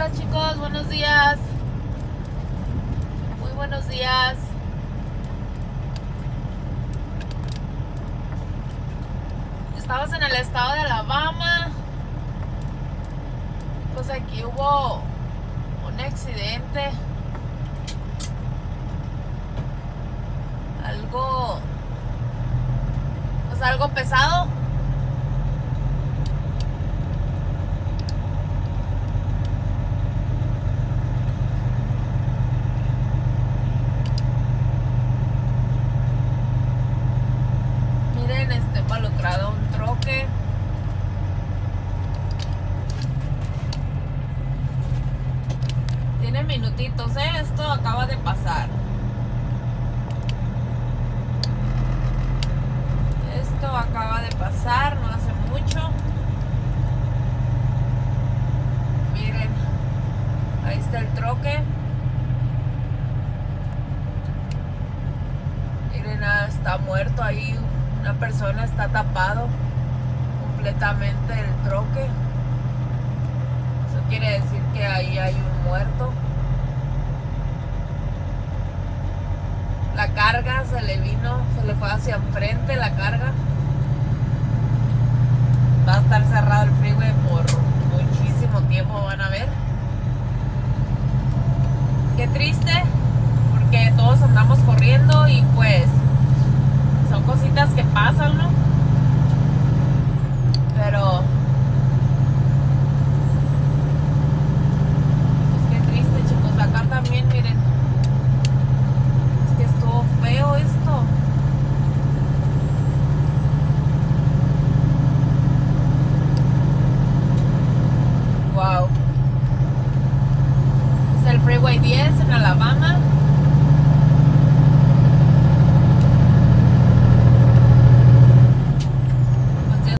Hola chicos, buenos días. Muy buenos días. Estamos en el estado de Alabama. Pues aquí hubo un accidente. Algo. Pues algo pesado. Miren, está involucrado un troque. Minutitos. Esto acaba de pasar. Esto acaba de pasar, no hace mucho. Miren, ahí está el troque. Miren, está muerto ahí. Una persona está tapado completamente el troque. Eso quiere decir que ahí hay un muerto. Carga se le vino, se le fue hacia enfrente la carga. Va a estar cerrado el freeway por muchísimo tiempo, van a ver. Qué triste, porque todos andamos corriendo y pues son cositas que pasan, ¿no?